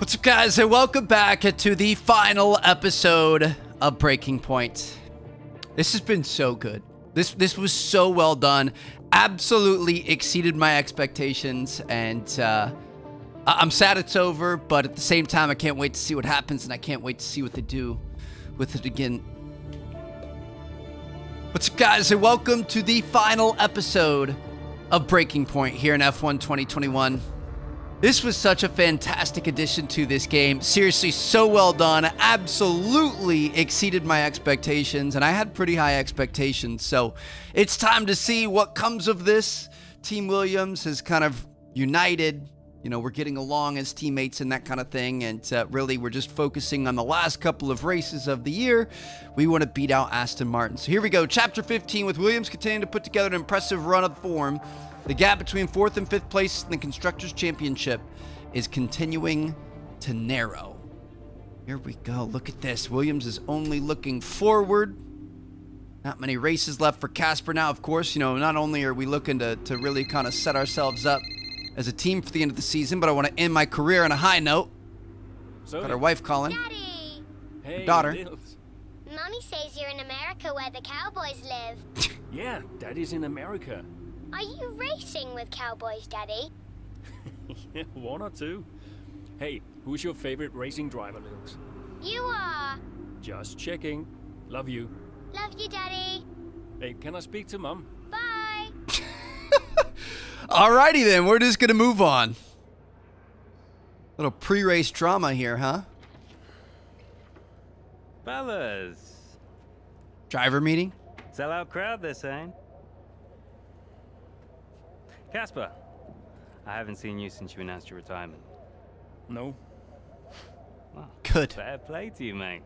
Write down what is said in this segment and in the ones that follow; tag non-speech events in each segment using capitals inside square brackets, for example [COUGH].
What's up, guys, and welcome back to the final episode of Braking Point. This has been so good. This this was so well done. Absolutely exceeded my expectations, and uh, I'm sad it's over. But at the same time, I can't wait to see what happens, and I can't wait to see what they do with it again. What's up, guys, and welcome to the final episode of Braking Point here in F1 2021. This was such a fantastic addition to this game. Seriously, so well done. Absolutely exceeded my expectations, and I had pretty high expectations. So it's time to see what comes of this. Team Williams has kind of united. You know, we're getting along as teammates and that kind of thing. And uh, really, we're just focusing on the last couple of races of the year. We want to beat out Aston Martin. So here we go. Chapter 15 with Williams continuing to put together an impressive run of form. The gap between fourth and fifth place in the Constructors' Championship is continuing to narrow. Here we go. Look at this. Williams is only looking forward. Not many races left for Casper now, of course. You know, not only are we looking to, to really kind of set ourselves up as a team for the end of the season, but I want to end my career on a high note. So, Got our wife calling. Daddy! hey, daughter. Nils. Mommy says you're in America where the cowboys live. [LAUGHS] Yeah, Daddy's in America. Are you racing with cowboys, Daddy? [LAUGHS] One or two. Hey, who's your favorite racing driver, Nils? You are. Just checking. Love you. Love you, Daddy. Hey, can I speak to Mum? Bye. [LAUGHS] Alrighty then, we're just gonna move on. Little pre-race drama here, huh? Fellas, Driver meeting? sellout crowd they're saying. Casper, I haven't seen you since you announced your retirement. No. Well, Good. fair play to you, mate.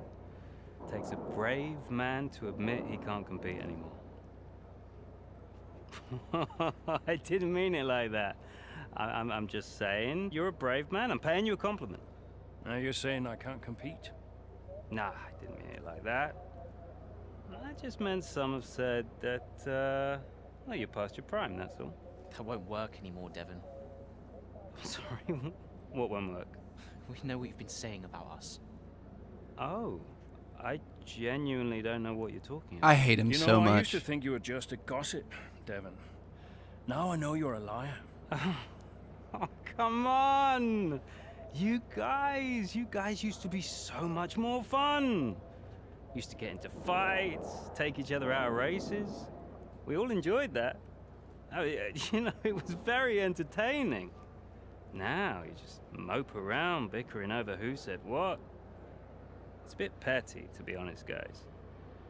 Takes a brave man to admit he can't compete anymore. [LAUGHS] I didn't mean it like that. I, I'm, I'm just saying, you're a brave man. I'm paying you a compliment. Now you're saying I can't compete? Nah, I didn't mean it like that. I just meant some have said that, uh, well, you're past your prime, that's all. That won't work anymore, Devon. [LAUGHS] Sorry, what won't work? We know what you've been saying about us. Oh, I genuinely don't know what you're talking about. I hate him You know, so I much. used to think you were just a gossip, Devon. Now I know you're a liar. [LAUGHS] Oh, come on! You guys, you guys used to be so much more fun. Used to get into fights, take each other out of races. We all enjoyed that. Oh, [LAUGHS] you know, it was very entertaining. Now you just mope around bickering over who said what. It's a bit petty, to be honest, guys.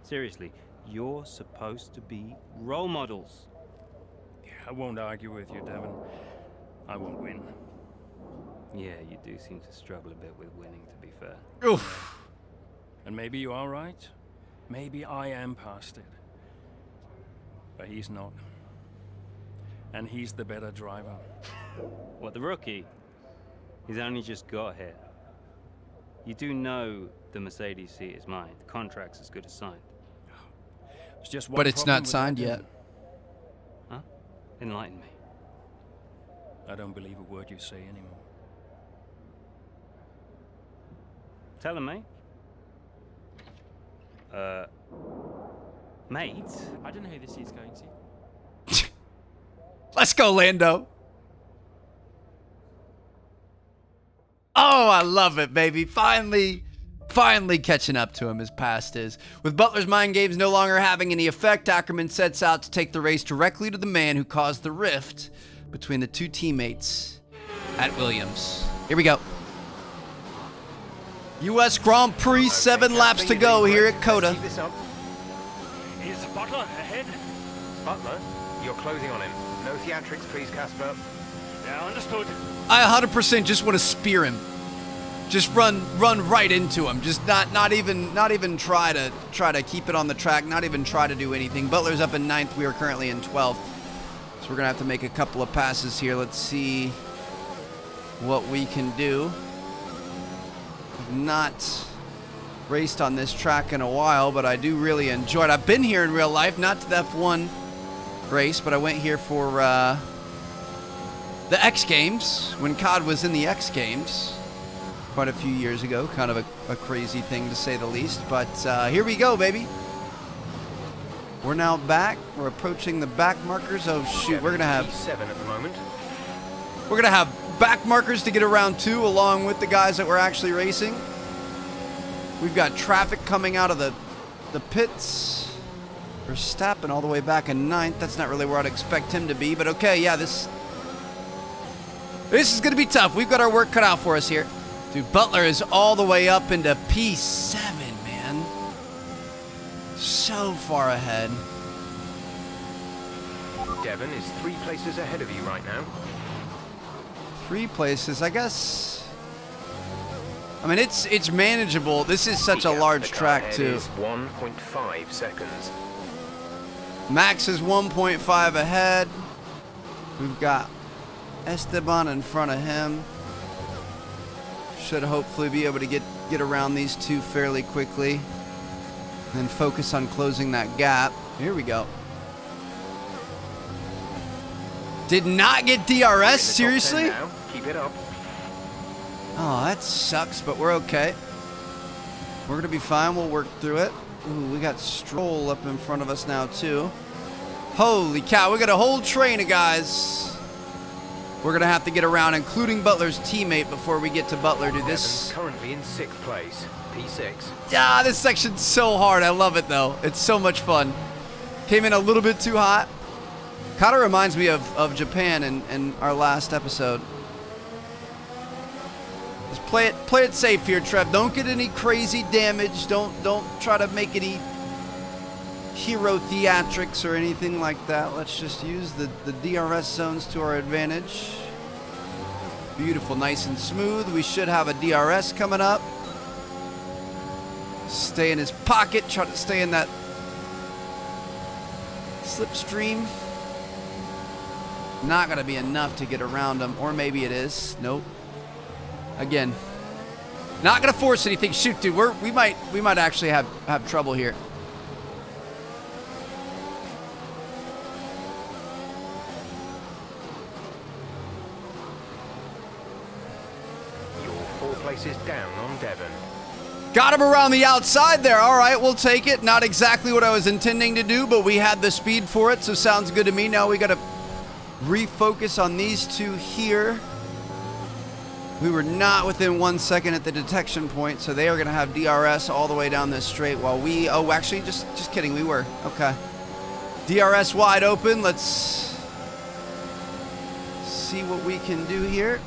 Seriously, you're supposed to be role models. Yeah, I won't argue with you, Devon. I won't win. Yeah, you do seem to struggle a bit with winning, to be fair. Oof. And maybe you are right. Maybe I am past it. But he's not. And he's the better driver. What, the rookie? He's only just got here. You do know the Mercedes seat is mine. The contract's as good as signed. It's just one But it's not signed yet. Huh? Enlighten me. I don't believe a word you say anymore. Tell him, mate. Uh. Mate? I don't know who this is going to. Let's go, Lando. Oh, I love it, baby. Finally, finally catching up to him as past is. With Butler's mind games no longer having any effect, Akkerman sets out to take the race directly to the man who caused the rift between the two teammates at Williams. Here we go. U.S. Grand Prix, seven laps to go here at COTA. Is Butler ahead? Butler? You're closing on him. No theatrics, please, Casper. Yeah, understood. I 100% just want to spear him. Just run run right into him. Just not not even not even try to try to keep it on the track, not even try to do anything. Butler's up in ninth. We are currently in 12th. So we're going to have to make a couple of passes here. Let's see what we can do. I've not raced on this track in a while, but I do really enjoy it. I've been here in real life, not to the F1 race, but I went here for uh, the X Games when COD was in the X Games. quite a few years ago. Kind of a, a crazy thing to say the least. But uh, here we go, baby. We're now back. We're approaching the back markers. Oh shoot, we're gonna have seven at the moment. we're gonna have back markers to get around two, along with the guys that we're actually racing. We've got traffic coming out of the the pits. Verstappen all the way back in ninth. That's not really where I'd expect him to be, but okay, yeah, this this is gonna be tough. We've got our work cut out for us here. Dude, Butler is all the way up into P7, man. So far ahead. Devon is three places ahead of you right now. Three places, I guess. I mean, it's it's manageable. This is such a large track too. is 1.5 seconds. Max is 1.5 ahead. We've got Esteban in front of him. Should hopefully be able to get get around these two fairly quickly. And focus on closing that gap. Here we go. Did not get You're in the DRS, seriously? Keep it up. Oh, that sucks, but we're okay. We're gonna be fine. We'll work through it. Ooh, we got Stroll up in front of us now too. Holy cow, we got a whole train of guys. We're gonna have to get around, including Butler's teammate, before we get to Butler. Dude, this currently in sixth place, P6. ah, this section's so hard. I love it though. It's so much fun. Came in a little bit too hot. Kind of reminds me of, of Japan in, in our last episode. Just play it play it safe here, Trev. Don't get any crazy damage. Don't don't try to make any hero theatrics or anything like that. Let's just use the, the DRS zones to our advantage. Beautiful, nice and smooth. We should have a DRS coming up. Stay in his pocket. Try to stay in that slipstream. Not going to be enough to get around him. Or maybe it is. Nope. Again. Not going to force anything. Shoot, dude. We're, we might we might actually have, have trouble here. You're four places down on Devon. Got him around the outside there. All right, we'll take it. Not exactly what I was intending to do, but we had the speed for it, so sounds good to me. Now we got to refocus on these two here. We were not within one second at the detection point, so they are going to have DRS all the way down this straight while we... Oh, actually, just, just kidding. We were. Okay. DRS wide open. Let's see what we can do here.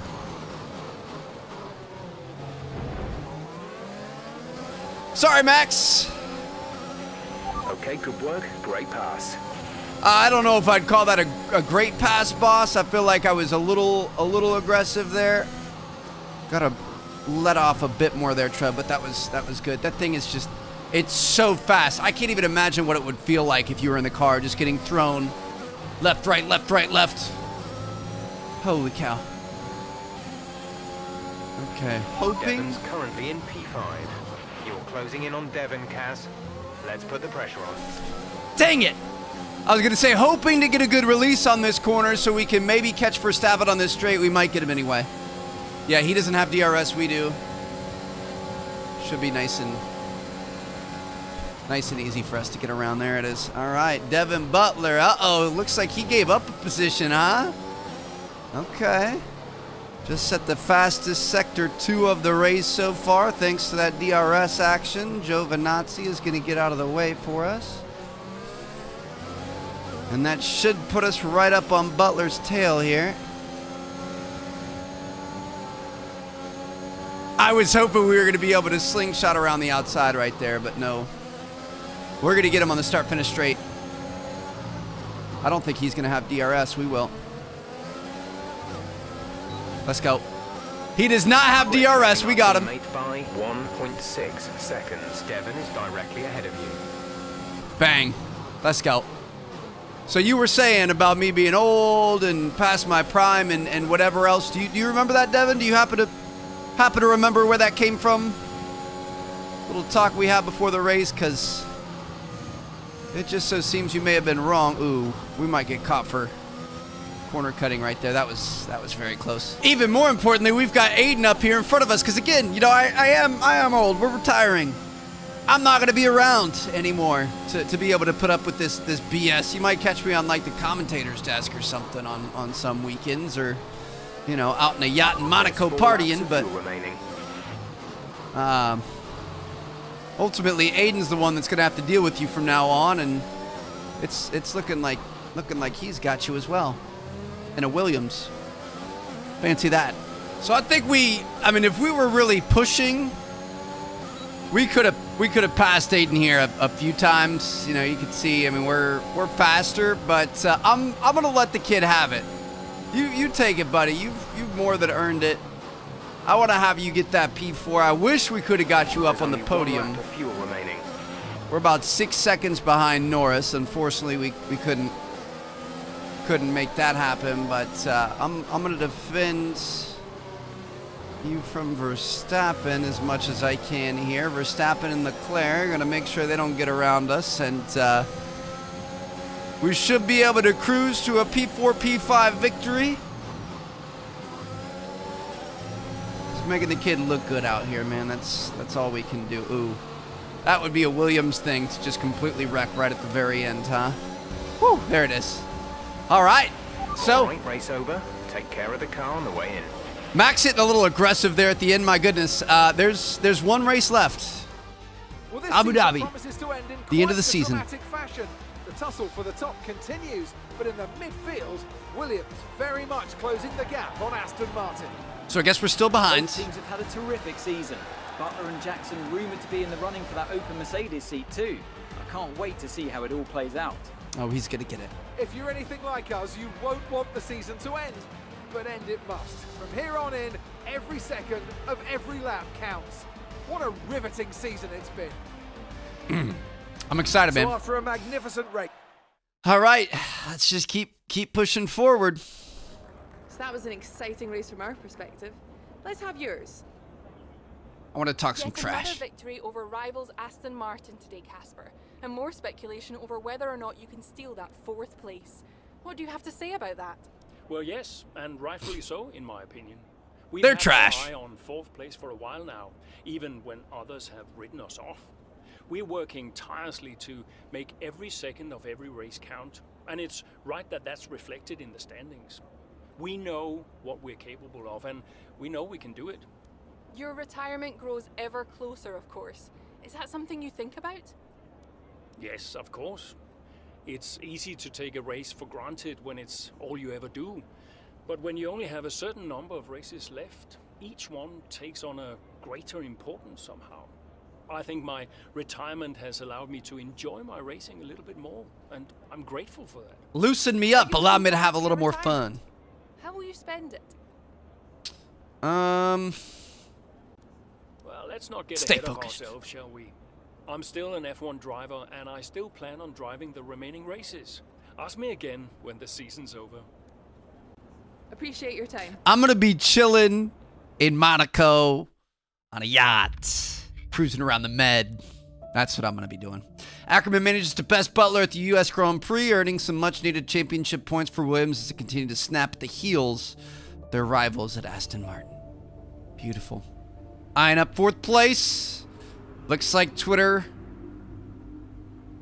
Sorry, Max. Okay, good work. Great pass. Uh, I don't know if I'd call that a, a great pass, boss. I feel like I was a little a little aggressive there. Gotta let off a bit more there, Trev, but that was that was good. That thing is just it's so fast. I can't even imagine what it would feel like if you were in the car just getting thrown left, right, left, right, left. Holy cow. Okay. Hoping Devon's currently in P5. You're closing in on Devon, Kaz. Let's put the pressure on. Dang it! I was gonna say, hoping to get a good release on this corner so we can maybe catch Verstappen on this straight. We might get him anyway. Yeah, he doesn't have DRS, we do. Should be nice and nice and easy for us to get around. There it is. All right, Devon Butler. Uh-oh, looks like he gave up a position, huh? Okay. Just set the fastest sector two of the race so far, thanks to that DRS action. Giovinazzi is going to get out of the way for us. And that should put us right up on Butler's tail here. I was hoping we were going to be able to slingshot around the outside right there, but no. We're going to get him on the start finish straight. I don't think he's going to have DRS. We will. Let's go. He does not have DRS. We got him. By 1.6 seconds. Devon is directly ahead of you. Bang. Let's go. So you were saying about me being old and past my prime and, and whatever else. Do you, do you remember that, Devon? Do you happen to happen to remember where that came from? Little talk we had before the race, because it just so seems you may have been wrong. Ooh, we might get caught for corner cutting right there. That was that was very close. Even more importantly, we've got Aiden up here in front of us because again, you know, I, I am I am old. We're retiring. I'm not going to be around anymore to, to be able to put up with this this BS. You might catch me on like the commentator's desk or something on on some weekends or you know out in a yacht in Monaco partying, but um, ultimately Aiden's the one that's going to have to deal with you from now on, and it's it's looking like looking like he's got you as well, and a Williams. Fancy that. So I think we, I mean, if we were really pushing, we could have we could have passed Aiden here a, a few times. You know, you could see. I mean, we're we're faster, but uh, I'm I'm gonna let the kid have it. You you take it, buddy. You've you've more than earned it. I want to have you get that P4. I wish we could have got you up on the podium. We're about six seconds behind Norris. Unfortunately, we, we couldn't couldn't make that happen. But uh, I'm I'm gonna defend you from Verstappen as much as I can here. Verstappen and Leclerc are gonna make sure they don't get around us, and uh, we should be able to cruise to a P4 P5 victory. It's making the kid look good out here, man. That's that's all we can do. Ooh. That would be a Williams thing to just completely wreck right at the very end, huh? Whew, there it is. All right. So, Point race over. Take care of the car on the way in. Max hitting a little aggressive there at the end. My goodness. Uh, there's there's one race left. Well, Abu Dhabi. promises to end in The end of the season. fashion. The tussle for the top continues, but in the midfield, Williams very much closing the gap on Aston Martin. So I guess we're still behind. Both teams have had a terrific season. Butler and Jackson rumoured to be in the running for that open Mercedes seat too. I can't wait to see how it all plays out. Oh, he's gonna get it. If you're anything like us, you won't want the season to end, but end it must. From here on in, every second of every lap counts. What a riveting season it's been. [CLEARS THROAT] I'm excited, So man. after a magnificent race, All right, let's just keep keep pushing forward. So that was an exciting race from our perspective. Let's have yours. I want to talk some Yet another trash. victory over rivals Aston Martin today, Casper, and more speculation over whether or not you can steal that fourth place. What do you have to say about that? Well, yes, and rightfully so, in my opinion. We've They're had our trash. eye on fourth place for a while now, even when others have written us off. We're working tirelessly to make every second of every race count, and it's right that that's reflected in the standings. We know what we're capable of, and we know we can do it. Your retirement grows ever closer, of course. Is that something you think about? Yes, of course. It's easy to take a race for granted when it's all you ever do. But when you only have a certain number of races left, each one takes on a greater importance somehow. I think my retirement has allowed me to enjoy my racing a little bit more, and I'm grateful for that. Loosen me up. Allow me to have a little more fun. How will you spend it? Um, Well, let's not get Stay ahead focused. of ourselves, shall we? I'm still an F1 driver, and I still plan on driving the remaining races. Ask me again when the season's over. Appreciate your time. I'm gonna be chilling in Monaco on a yacht, cruising around the Med. That's what I'm gonna be doing. Akkerman manages to best Butler at the U.S. Grand Prix, earning some much-needed championship points for Williams as they continue to snap at the heels their rivals at Aston Martin. Beautiful. Eyeing up fourth place. Looks like Twitter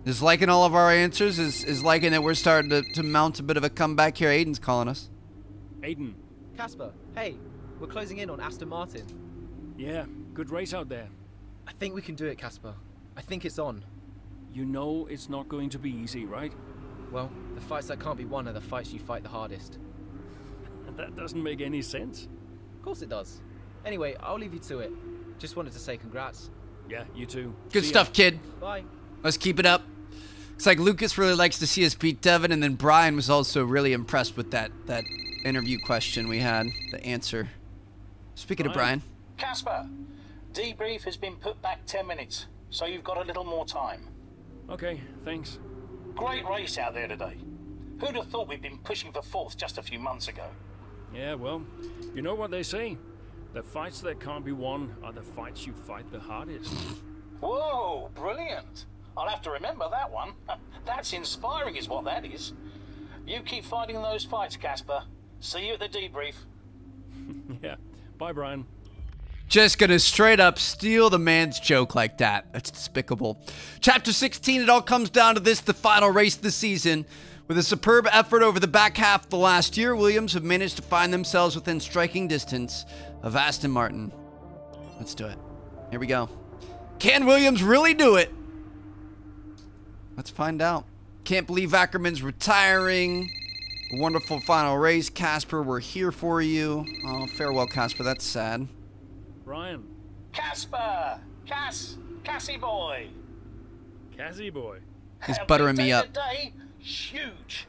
is liking all of our answers. Is is liking that we're starting to, to mount a bit of a comeback here. Aiden's calling us. Aiden, Casper, hey, we're closing in on Aston Martin. yeah, good race out there. I think we can do it, Casper. I think it's on. You know it's not going to be easy, right? Well, the fights that can't be won are the fights you fight the hardest. [LAUGHS] That doesn't make any sense. Of course it does. Anyway, I'll leave you to it. Just wanted to say congrats. Yeah, you too. Good See ya. stuff, kid. Bye. Let's keep it up. Looks like Lucas really likes to see us beat Devon, and then Brian was also really impressed with that that interview question we had, the answer. Speaking of Brian, Casper, debrief has been put back 10 minutes, so you've got a little more time. Okay, thanks. Great race out there today. Who'd have thought we'd been pushing for fourth just a few months ago? Yeah, well, you know what they say. The fights that can't be won are the fights you fight the hardest. Whoa, brilliant. I'll have to remember that one. [LAUGHS] That's inspiring, is what that is. You keep fighting those fights, Casper. See you at the debrief. [LAUGHS] yeah. Bye, Brian. Just gonna straight up steal the man's joke like that. That's despicable. Chapter 16, it all comes down to this the final race of the season. With a superb effort over the back half of the last year, Williams have managed to find themselves within striking distance of Aston Martin. Let's do it. Here we go. Can Williams really do it? Let's find out. Can't believe Akkerman's retiring. A wonderful final race. Casper, we're here for you. Oh, farewell, Casper. That's sad. Brian. Casper! Cass! Cassie boy! Cassie boy. He's buttering me up. Today, huge.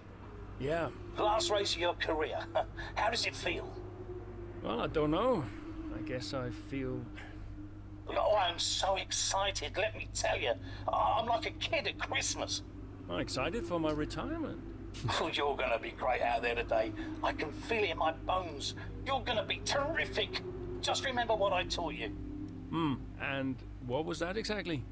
Yeah. Last race of your career. [LAUGHS] How does it feel? Well, I don't know. I guess I feel. Oh, I'm so excited, let me tell you. I'm like a kid at Christmas. I'm excited for my retirement. [LAUGHS] Oh, you're going to be great out there today. I can feel it in my bones. You're going to be terrific. Just remember what I taught you. Hmm. And what was that exactly?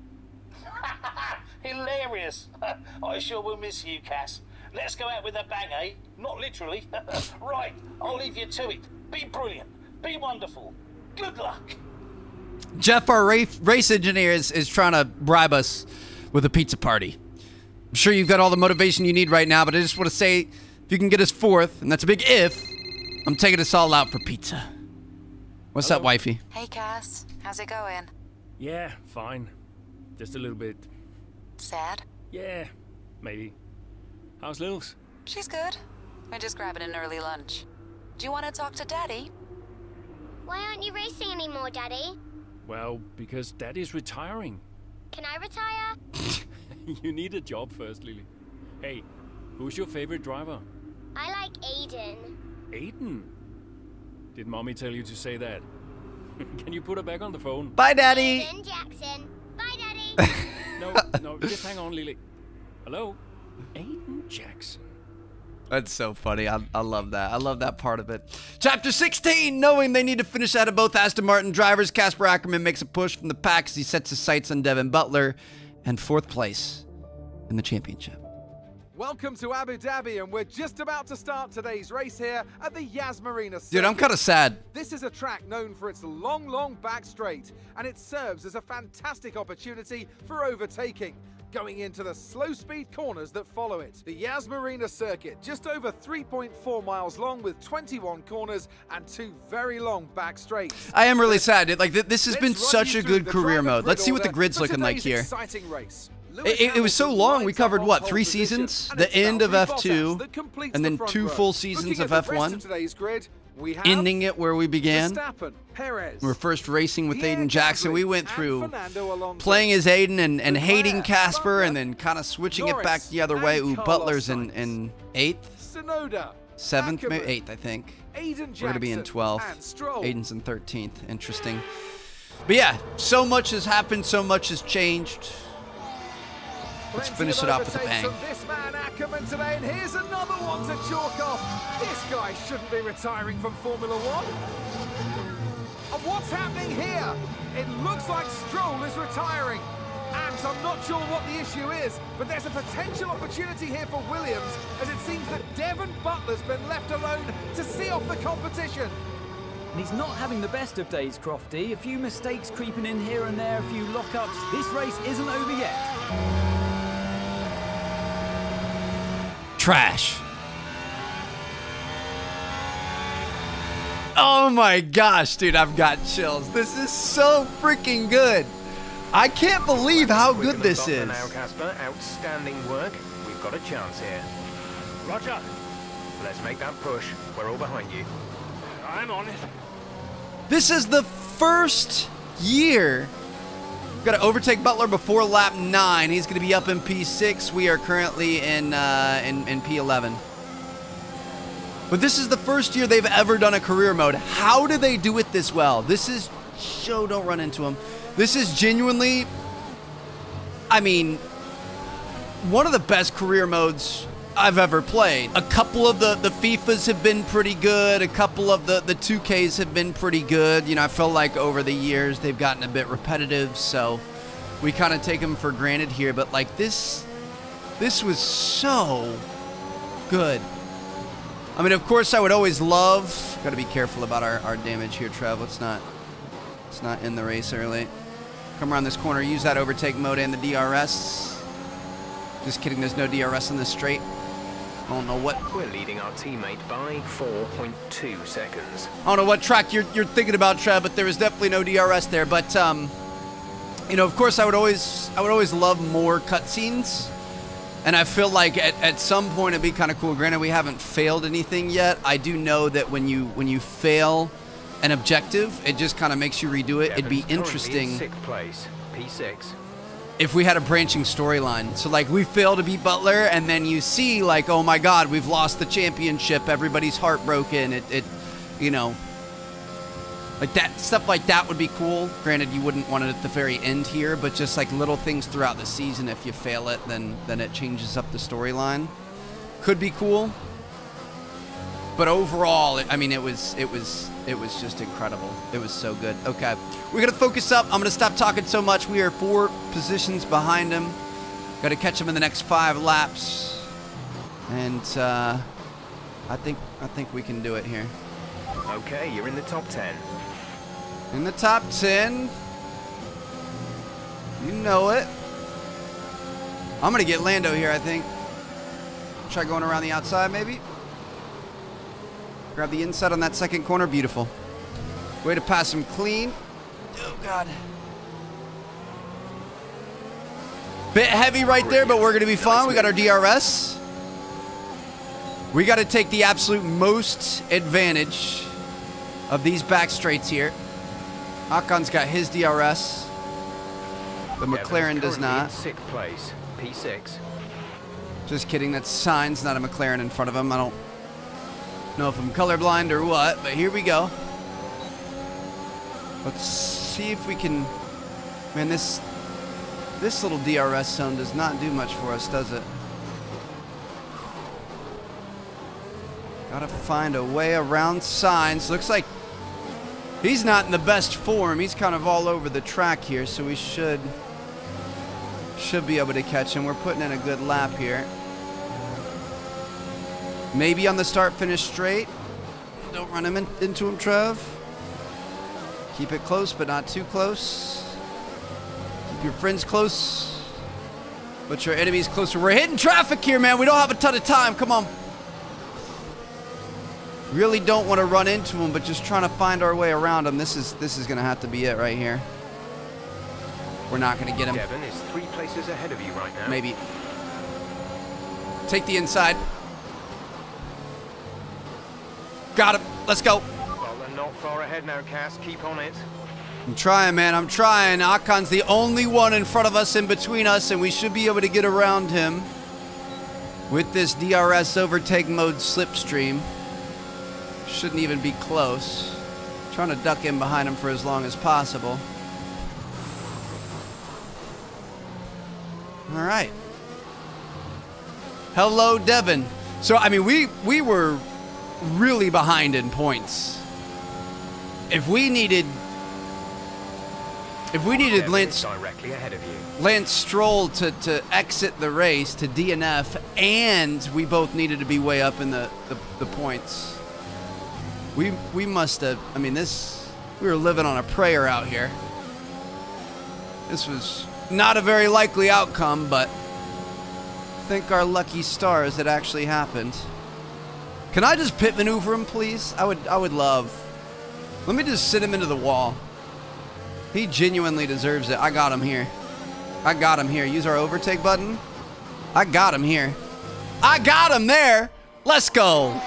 [LAUGHS] Hilarious. [LAUGHS] I sure will miss you, Cass. Let's go out with a bang, eh? Not literally. [LAUGHS] right, I'll leave you to it. Be brilliant. Be wonderful. Good luck. Jeff, our race, race engineer, is, is trying to bribe us with a pizza party. I'm sure you've got all the motivation you need right now, but I just want to say if you can get us fourth, and that's a big if, I'm taking us all out for pizza. What's Hello? up, wifey? Hey, Cass. How's it going? Yeah, fine. Just a little bit. Sad? Yeah, maybe. How's Lils? She's good. We're just grabbing an early lunch. Do you want to talk to Daddy? Why aren't you racing anymore, Daddy? Well, because Daddy's retiring. Can I retire? [LAUGHS] you need a job first, Lily. Hey, who's your favorite driver? I like Aiden. Aiden. Did Mommy tell you to say that? [LAUGHS] Can you put her back on the phone? Bye, Daddy. Aiden Jackson. Bye, Daddy. [LAUGHS] No, no, just hang on, Lily. Hello? Aiden Jackson. That's so funny. I, I love that. I love that part of it. Chapter 16, knowing they need to finish out of both Aston Martin drivers, Casper Akkerman makes a push from the pack as he sets his sights on Devon Butler and fourth place in the championship. Welcome to Abu Dhabi, and we're just about to start today's race here at the Yas Marina. Dude, I'm kind of sad. This is a track known for its long, long back straight, and it serves as a fantastic opportunity for overtaking. Going into the slow speed corners that follow it. The Yas Marina circuit, just over 3.4 miles long with 21 corners and two very long back straights. I am really sad. It, like th- this has been Let's run such a good career mode. Let's see what the grid's looking like here. Exciting race. It, it- was so long. We covered what three seasons? The end of F2, and then two full seasons of F1. Ending it where we began. We were first racing with Aiden Jackson. We went through playing as Aiden and, and hating Casper, and then kind of switching it back the other way. Ooh, Butler's in, in eighth, seventh, maybe eighth, I think. We're gonna be in 12th. Aiden's in 13th. Interesting. But yeah, so much has happened. So much has changed. Let's finish it off with a bang. this man Akkerman today, and here's another one to chalk off. This guy shouldn't be retiring from Formula One. And what's happening here? It looks like Stroll is retiring. And I'm not sure what the issue is, but there's a potential opportunity here for Williams, as it seems that Devon Butler's been left alone to see off the competition. And he's not having the best of days, Crofty. A few mistakes creeping in here and there, a few lockups. This race isn't over yet. Trash. Oh my gosh, dude, I've got chills. This is so freaking good. I can't believe how good this is. Now, Casper, outstanding work. We've got a chance here. Roger. Let's make that push. We're all behind you. I'm on it. This is the first year. We've got to overtake Butler before lap nine. He's going to be up in P6. We are currently in, uh, in in P11. But this is the first year they've ever done a career mode. How do they do it this well? This is show. Don't run into him. This is genuinely. I mean, one of the best career modes I've ever played. A couple of the, the FIFAs have been pretty good. A couple of the, the 2Ks have been pretty good. You know, I feel like over the years they've gotten a bit repetitive, so we kind of take them for granted here. But like this, this was so good. I mean, of course, I would always love. Got to be careful about our, our damage here, Trev. Let's not. Let's not end the race early. Come around this corner. Use that overtake mode and the DRS. Just kidding. There's no DRS in this straight. I don't know what. We're leading our teammate by 4.2 seconds. I don't know what track you're, you're thinking about, Trev, but there is definitely no DRS there. But um, you know, of course, I would always I would always love more cutscenes. And I feel like at, at some point it'd be kind of cool. Granted, we haven't failed anything yet. I do know that when you when you fail an objective, it just kind of makes you redo it. It'd be currently in interesting sixth place, P6. If we had a branching storyline. So like we fail to beat Butler, and then you see like, oh my God, we've lost the championship. Everybody's heartbroken. It, it you know, like that stuff like that would be cool. Granted, you wouldn't want it at the very end here, but just like little things throughout the season. If you fail it, then then it changes up the storyline. Could be cool. But overall, I mean, it was it was it was just incredible. It was so good. Okay, we're gonna focus up. I'm gonna stop talking so much. We are four positions behind him. Got to catch him in the next five laps, and uh, I think I think we can do it here. Okay, you're in the top 10. In the top ten, you know it. I'm gonna get Lando here. I think. Try going around the outside, maybe. Grab the inside on that second corner. Beautiful. Way to pass him clean. Oh, God. Bit heavy right there, but we're going to be fine. We got our DRS. We got to take the absolute most advantage of these back straights here. Ocon's got his DRS. The McLaren does not. In sixth place, P6. Just kidding. That's Sainz, not a McLaren in front of him. I don't know if I'm colorblind or what, but here we go. Let's see if we can. Man, this this little DRS zone does not do much for us, does it? Gotta find a way around Sainz. Looks like he's not in the best form. He's kind of all over the track here, so we should should be able to catch him. We're putting in a good lap here. Maybe on the start finish straight. Don't run him in, into him, Trev. Keep it close, but not too close. Keep your friends close, but your enemies closer. We're hitting traffic here, man. We don't have a ton of time. Come on. Really don't want to run into him, but just trying to find our way around him. This is this is gonna have to be it right here. We're not gonna get him. Devon is three places ahead of you right now. Maybe. Take the inside. Got him. Let's go. Well, they're not far ahead now, Cass. Keep on it. I'm trying, man. I'm trying. Ocon's the only one in front of us, in between us, and we should be able to get around him with this DRS overtake mode slipstream. Shouldn't even be close. Trying to duck in behind him for as long as possible. All right. Hello, Devon. So, I mean, we we were really behind in points. If we needed, if we needed Lance directly ahead of you. Lance Stroll to, to exit the race to DNF, and we both needed to be way up in the, the, the points. We we must have. I mean, this we were living on a prayer out here. This was not a very likely outcome, but thank our lucky stars it actually happened. Can I just pit maneuver him, please? I would I would love. Let me just sit him into the wall. He genuinely deserves it. I got him here. I got him here. Use our overtake button. I got him here. I got him there. Let's go.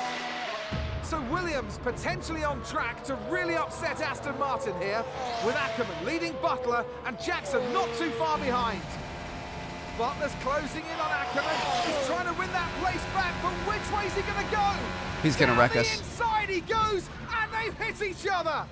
So Williams potentially on track to really upset Aston Martin here, with Akkerman leading Butler and Jackson not too far behind. Butler's closing in on Akkerman. He's oh. trying to win that place back, but which way is he going to go? He's gonna wreck the us. Inside he goes, and they've hit each other.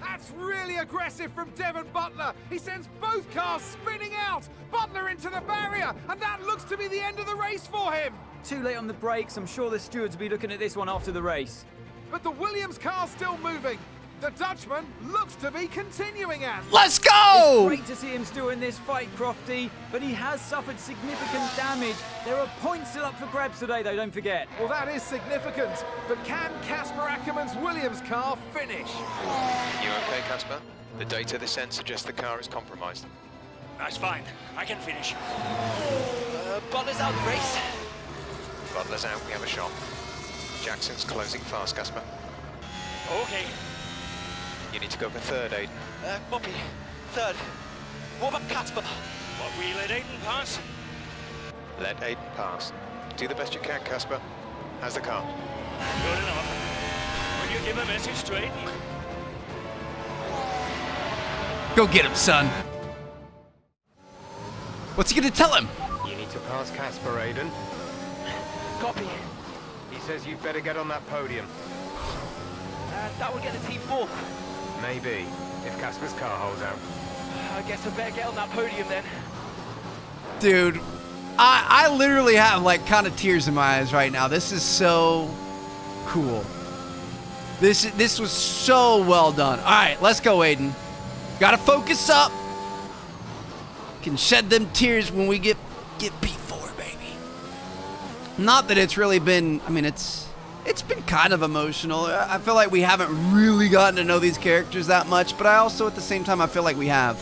That's really aggressive from Devon Butler. He sends both cars spinning out. Butler into the barrier, and that looks to be the end of the race for him. Too late on the brakes. I'm sure the stewards will be looking at this one after the race. But the Williams car's still moving. The Dutchman looks to be continuing at. Let's go! It's great to see him still in this fight, Crofty, but he has suffered significant damage. There are points still up for grabs today, though, don't forget. Well, that is significant, but can Casper Akkerman's Williams car finish? You okay, Casper? The data this end suggests the car is compromised. That's fine. I can finish. Uh, Butler's out the race. Butler's out, we have a shot. Jackson's closing fast, Casper. Okay. You need to go for third, Aiden. Uh, Bobby, third. What about Casper? What, we let Aiden pass? Let Aiden pass. Do the best you can, Casper. How's the car? Good enough. Will you give a message to Aiden? Go get him, son. What's he gonna tell him? You need to pass Casper, Aiden. Copy. He says you'd better get on that podium. Uh, that will get the team fourth. Maybe, if Casper's car holds out. I guess I better get on that podium then. Dude, I, I literally have like kind of tears in my eyes right now. This is so cool. This this was so well done. All right, let's go, Aiden. Gotta focus up. Can shed them tears when we get get P4, baby. Not that it's really been. I mean, it's it's been kind of emotional. I feel like we haven't really gotten to know these characters that much, but I also at the same time I feel like we have.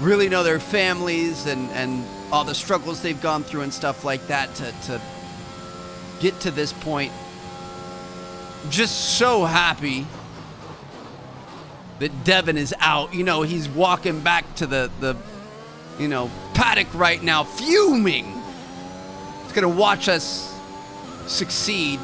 Really know their families and and all the struggles they've gone through and stuff like that to to get to this point. Just so happy that Devon is out. You know, he's walking back to the the you know, paddock right now, fuming. He's gonna watch us succeed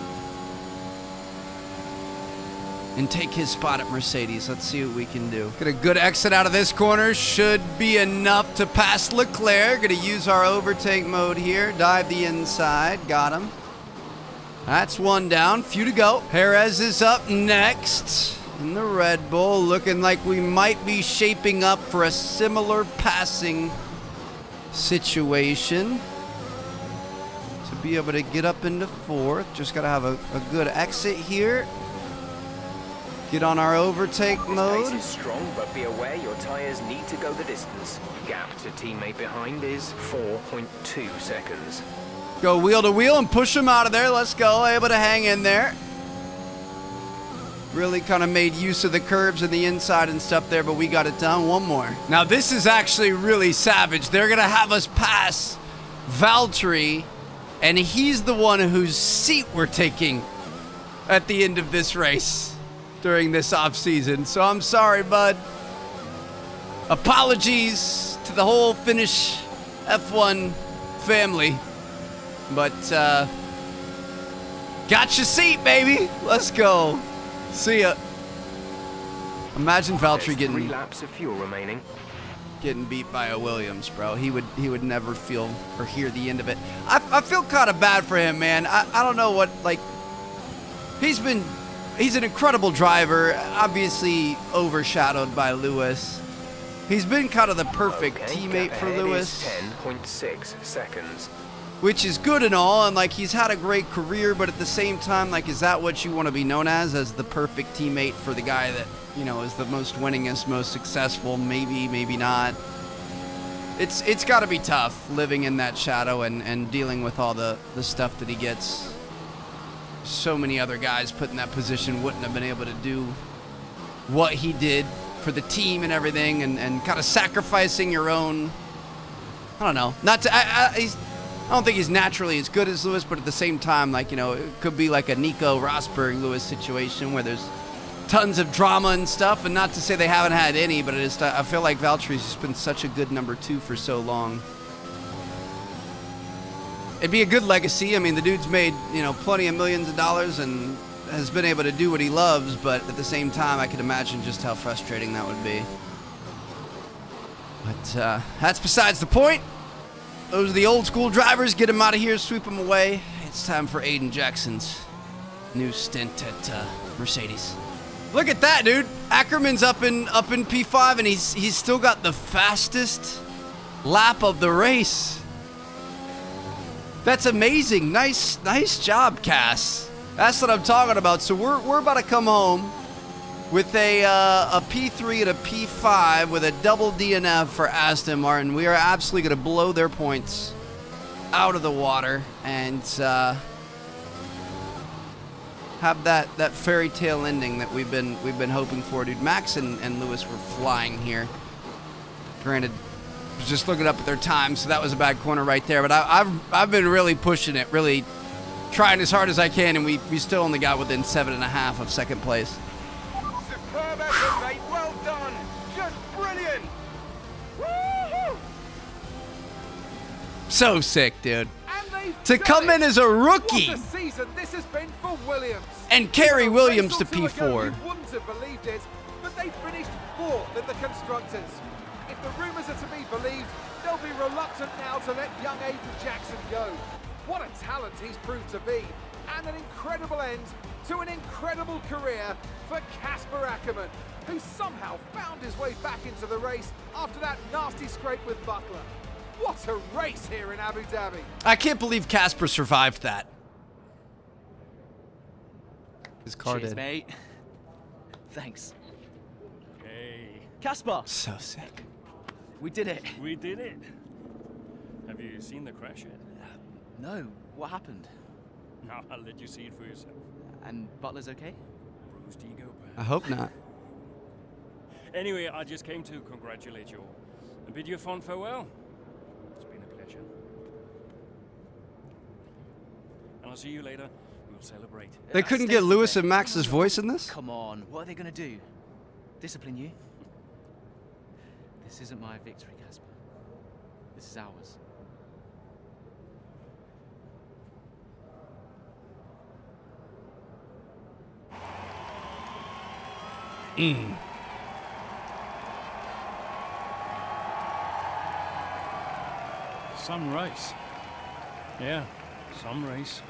and take his spot at Mercedes. Let's see what we can do. Get a good exit out of this corner. Should be enough to pass Leclerc. Gonna use our overtake mode here. Dive the inside. Got him. That's one down. Few to go. Perez is up next in the Red Bull. Looking like we might be shaping up for a similar passing situation. To be able to get up into fourth. Just got to have a, a good exit here. Get on our overtake mode. pace is strong, but be aware your tyres need to go the distance. Gap to teammate behind is 4.2 seconds. Go wheel to wheel and push him out of there. Let's go. Able to hang in there. Really kind of made use of the curbs and the inside and stuff there, but we got it done. One more. Now, this is actually really savage. They're going to have us pass Valtteri, and he's the one whose seat we're taking at the end of this race during this off season. So I'm sorry, bud. Apologies to the whole Finnish F1 family. But, uh, got your seat, baby. Let's go. See ya. Imagine Valtteri getting three laps of fuel remaining. getting beat by a Williams, bro. He would he would never feel or hear the end of it. I, I feel kind of bad for him, man. I, I don't know what like. He's been he's an incredible driver, obviously overshadowed by Lewis. He's been kind of the perfect Okay, teammate for Lewis. 10.6 seconds. which is good and all and like he's had a great career but at the same time like is that what you want to be known as as the perfect teammate for the guy that you know is the most winningest most successful maybe maybe not it's it's got to be tough living in that shadow and and dealing with all the the stuff that he gets so many other guys put in that position wouldn't have been able to do what he did for the team and everything and and kind of sacrificing your own I don't know. Not to, I, I, I don't think he's naturally as good as Lewis, but at the same time, like you know, it could be like a Nico Rosberg Lewis situation where there's tons of drama and stuff. And not to say they haven't had any, but it is. I feel like Valtteri's just been such a good number two for so long. It'd be a good legacy. I mean, the dude's made you know plenty of millions of dollars and has been able to do what he loves, but at the same time, I could imagine just how frustrating that would be. But uh, that's besides the point. Those are the old school drivers. Get them out of here, sweep them away. It's time for Aiden Jackson's new stint at uh, Mercedes. Look at that, dude. Akkerman's up in up in P5, and he's he's still got the fastest lap of the race. That's amazing. Nice nice job, Cass. That's what I'm talking about. So we're we're about to come home with a uh, a P3 and a P5 with a double DNF for Aston Martin. We are absolutely going to blow their points out of the water and uh, have that that fairy tale ending that we've been we've been hoping for, dude. Max and, and Lewis were flying here. Granted, was just looking up at their time, so that was a bad corner right there. But I, I've I've been really pushing it, really trying as hard as I can, and we we still only got within seven and a half of second place. Superb effort, mate. Well done. Just brilliant. So sick, dude. To come it. in as a rookie a season this has been for Williams. and carry Williams to race or ago, P4. You wouldn't have believed it, but they finished fourth in the constructors. If the rumours are to be believed, they'll be reluctant now to let young Aiden Jackson go. What a talent he's proved to be, and an incredible end to an incredible career for Casper Akkerman, who somehow found his way back into the race after that nasty scrape with Butler. What a race here in Abu Dhabi. I can't believe Casper survived that. His car Cheers, did. mate. [LAUGHS] Thanks. Hey, Casper, So sick. We did it. we did it. Have you seen the crash yet? Uh, no, what happened? No, I'll let you see it for yourself. And Butler's okay? Bruised ego, perhaps. I hope not. [LAUGHS] Anyway, I just came to congratulate you all and bid you a fond farewell. It's been a pleasure. And I'll see you later. We'll celebrate. They couldn't get Lewis and Max's voice in this? Come on, what are they gonna do? Discipline you? This isn't my victory, Casper. This is ours. Mm. Some race. Yeah, some race.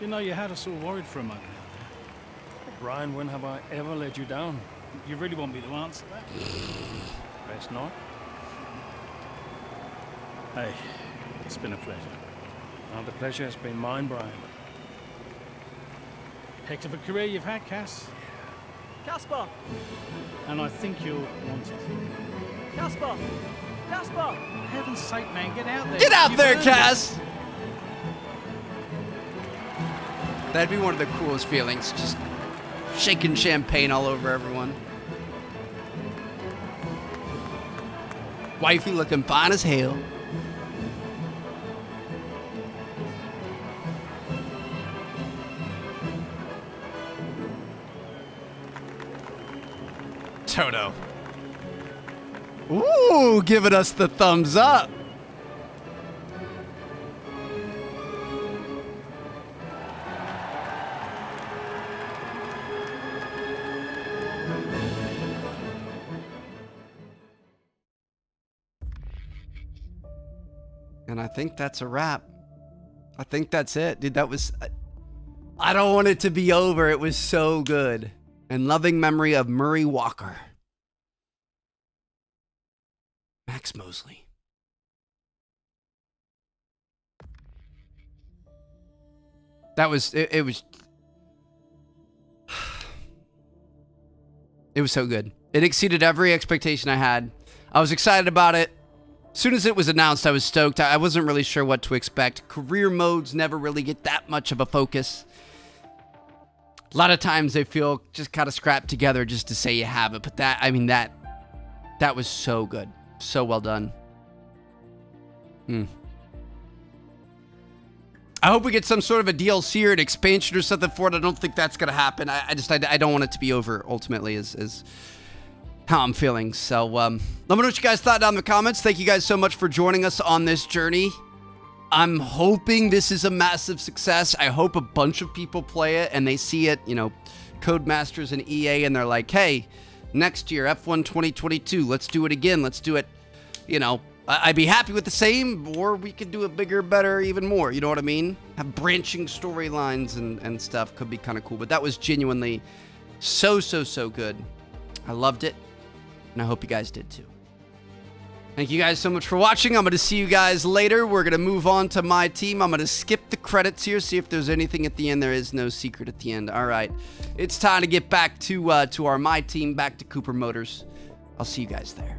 You know, you had us all worried for a moment out there. Brian, when have I ever let you down? You really want me to answer that? [SIGHS] [LAUGHS] Best not. Hey, it's been a pleasure. Now the pleasure has been mine, Brian. Heck of a career you've had, Cass. Casper! And I think you'll want it. Casper! Casper! For heaven's sake, man, get out there. Get out You've there, earned Cass! That'd be one of the coolest feelings. Just shaking champagne all over everyone. Wifey looking fine as hell. Toto. Ooh, giving us the thumbs up. Think that's a wrap. I think that's it, dude. That was. I- don't want it to be over. It was so good. In loving memory of Murray Walker. Max Mosley. That was. It, it was. [SIGHS] It was so good. It exceeded every expectation I had. I was excited about it. Soon as it was announced, I was stoked. I I wasn't really sure what to expect. Career modes never really get that much of a focus. A lot of times they feel just kind of scrapped together just to say you have it. But that, I mean, that, that was so good. So well done. Hmm. I hope we get some sort of a DLC or an expansion or something for it. I don't think that's going to happen. I, I just, I, I don't want it to be over ultimately is, is how I'm feeling. So um, let me know what you guys thought down in the comments. Thank you guys so much for joining us on this journey. I'm hoping this is a massive success. I hope a bunch of people play it and they see it, you know, Codemasters and EA, and they're like, hey, next year, F1 2022, let's do it again. Let's do it, you know. I'd be happy with the same, or we could do it bigger, better, even more. You know what I mean? Have branching storylines and, and stuff could be kind of cool. But that was genuinely so, so, so good. I loved it, and I hope you guys did too. Thank you guys so much for watching. I'm going to see you guys later. We're going to move on to my team. I'm going to skip the credits here, see if there's anything at the end. There is no secret at the end. All right. It's time to get back to uh, to our my team, back to Cooper Motors. I'll see you guys there.